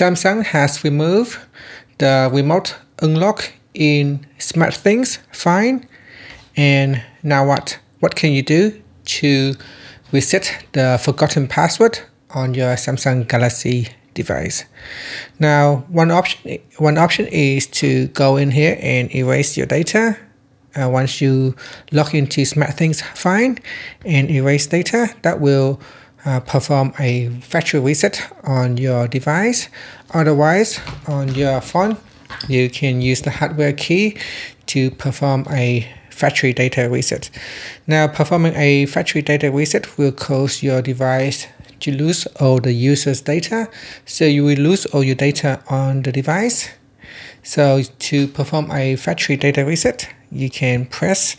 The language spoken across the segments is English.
Samsung has removed the remote unlock in SmartThings Find. And now what? What can you do to reset the forgotten password on your Samsung Galaxy device? Now, one option one option is to go in here and erase your data. Uh, once you log into SmartThings Find and erase data, that will uh, perform a factory reset on your device. Otherwise, on your phone, you can use the hardware key to perform a factory data reset. Now, performing a factory data reset will cause your device to lose all the user's data. So you will lose all your data on the device. So to perform a factory data reset, you can press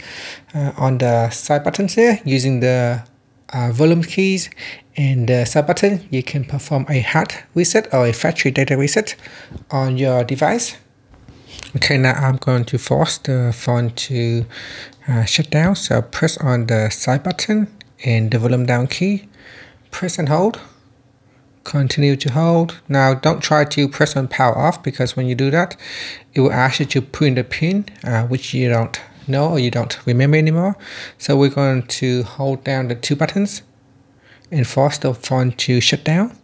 uh, on the side buttons here using the uh, volume keys and the sub button. You can perform a hard reset or a factory data reset on your device. Okay now I'm going to force the phone to uh, shut down. So press on the side button and the volume down key. Press and hold. Continue to hold. Now don't try to press on power off because when you do that it will ask you to put in the pin uh, which you don't or you don't remember anymore. So we're going to hold down the two buttons and force the phone to shut down.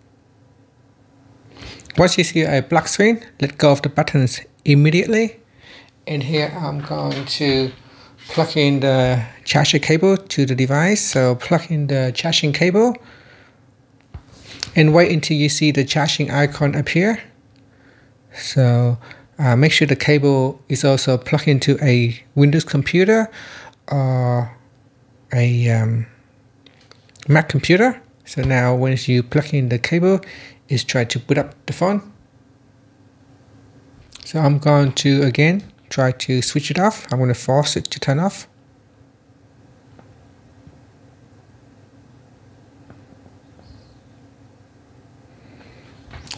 Once you see a black screen, let go of the buttons immediately. And here I'm going to plug in the charger cable to the device. So plug in the charging cable and wait until you see the charging icon appear. So uh, make sure the cable is also plugged into a Windows computer or a um, Mac computer. So now once you plug in the cable, is try to boot up the phone. So I'm going to again try to switch it off. I'm going to force it to turn off.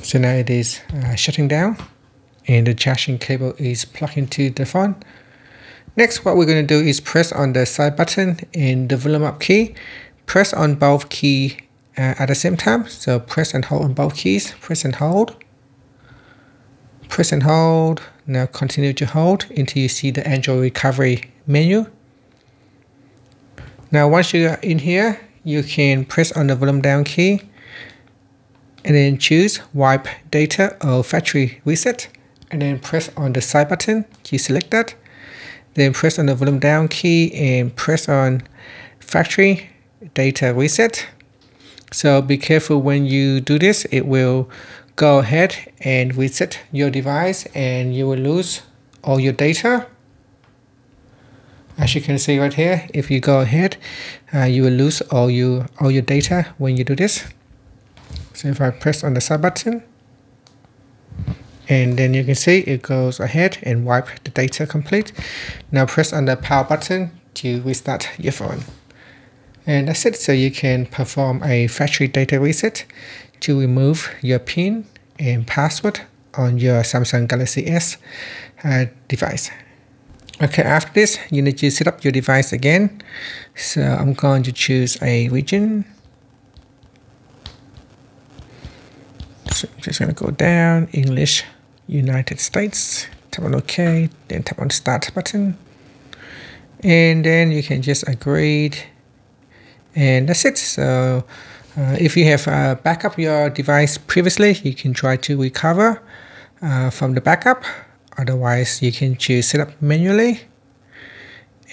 So now it is uh, shutting down and the charging cable is plugged into the phone. Next, what we're going to do is press on the side button and the volume up key. Press on both key uh, at the same time. So press and hold on both keys. Press and hold. Press and hold. Now continue to hold until you see the Android recovery menu. Now once you are in here, you can press on the volume down key and then choose wipe data or factory reset and then press on the side button to select that. Then press on the volume down key and press on factory data reset. So be careful when you do this, it will go ahead and reset your device and you will lose all your data. As you can see right here, if you go ahead, uh, you will lose all your, all your data when you do this. So if I press on the side button, and then you can see it goes ahead and wipe the data complete. Now press on the power button to restart your phone. And that's it, so you can perform a factory data reset to remove your PIN and password on your Samsung Galaxy S uh, device. Okay, after this, you need to set up your device again. So I'm going to choose a region. So I'm just going to go down, English United States. Tap on OK, then tap on Start button. And then you can just agree. And that's it. So uh, if you have uh, backup your device previously, you can try to recover uh, from the backup. Otherwise, you can choose setup manually.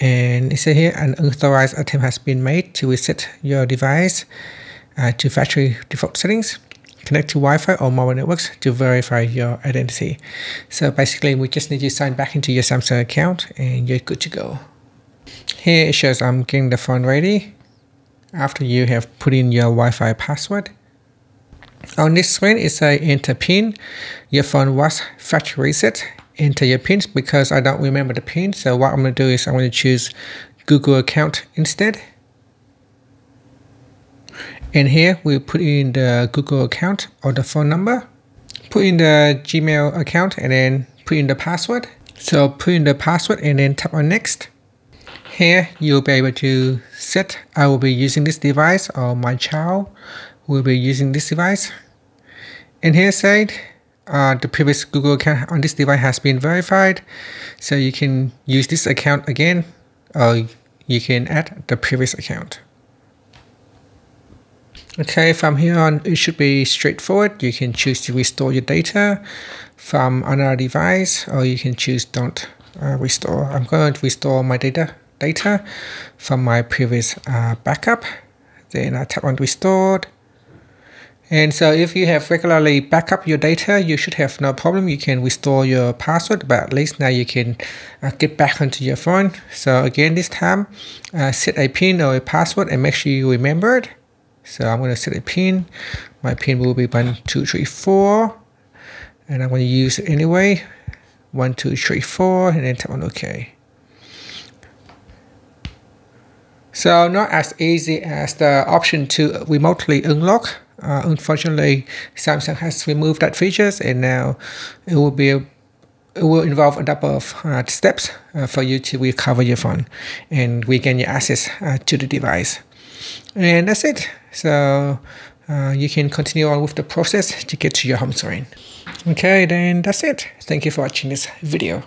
And it says here an unauthorized attempt has been made to reset your device uh, to factory default settings connect to Wi-Fi or mobile networks to verify your identity. So basically, we just need to sign back into your Samsung account and you're good to go. Here it shows I'm getting the phone ready after you have put in your Wi-Fi password. On this screen, it says enter pin. Your phone was factory reset. Enter your pins because I don't remember the pin. So what I'm going to do is I'm going to choose Google account instead. And here we put in the Google account or the phone number, put in the Gmail account and then put in the password. So put in the password and then tap on next. Here you'll be able to set I will be using this device or my child will be using this device. And here said uh, the previous Google account on this device has been verified. So you can use this account again or you can add the previous account. Okay, from here on, it should be straightforward. You can choose to restore your data from another device, or you can choose don't uh, restore. I'm going to restore my data data from my previous uh, backup. Then I tap on restored. And so if you have regularly backup your data, you should have no problem. You can restore your password, but at least now you can uh, get back onto your phone. So again, this time, uh, set a pin or a password and make sure you remember it. So I'm going to set a pin. My pin will be one, two, three, four. And I'm going to use it anyway. One, two, three, four, and then tap on OK. So not as easy as the option to remotely unlock. Uh, unfortunately, Samsung has removed that features, and now it will be a, it will involve a number of uh, steps uh, for you to recover your phone and regain your access uh, to the device. And that's it. So uh, you can continue on with the process to get to your home screen. Okay, then that's it. Thank you for watching this video.